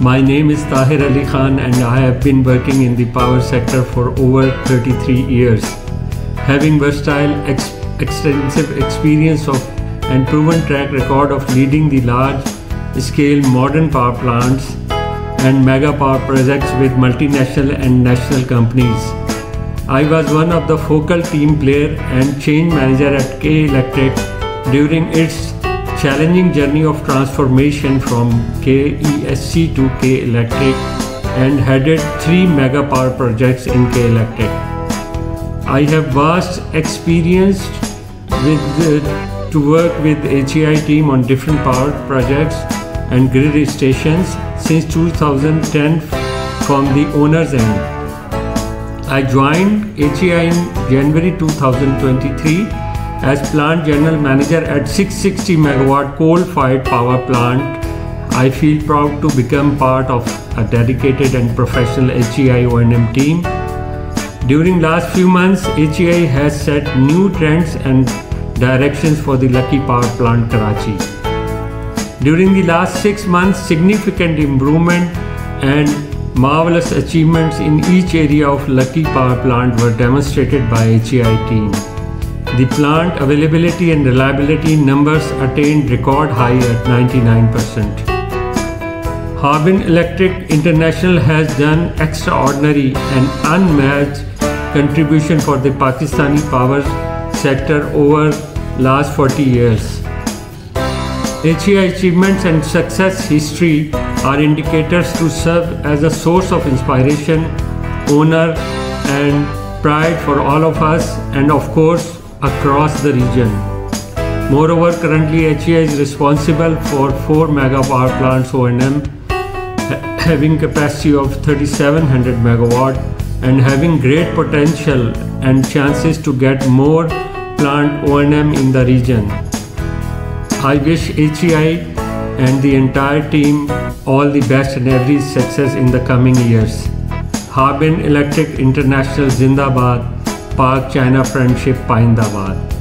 My name is Tahir Ali Khan and I have been working in the power sector for over 33 years. Having versatile, ex- extensive experience of and proven track record of leading the large scale modern power plants and mega power projects with multinational and national companies. I was one of the focal team player and change manager at K Electric during its challenging journey of transformation from KESC to K Electric and headed three mega power projects in K Electric. I have vast experience with to work with HEI team on different power projects and grid stations since 2010 from the owner's end. I joined HEI in January 2023 as plant general manager at 660 megawatt coal-fired power plant, I feel proud to become part of a dedicated and professional HEI O&M team. During last few months, HEI has set new trends and directions for the Lucky Power Plant Karachi. During the last six months, significant improvement and marvelous achievements in each area of Lucky Power Plant were demonstrated by HEI team. The plant availability and reliability numbers attained record high at 99%. Harbin Electric International has done extraordinary and unmatched contribution for the Pakistani power sector over last 40 years. HEI achievements and success history are indicators to serve as a source of inspiration, honor and pride for all of us and of course across the region. Moreover, currently HEI is responsible for 4 mega power plants O&M having capacity of 3700 megawatt and having great potential and chances to get more plant O&M in the region. I wish HEI and the entire team all the best and every success in the coming years. Harbin Electric International Zindabad Pak China friendship पाइंदाबाद।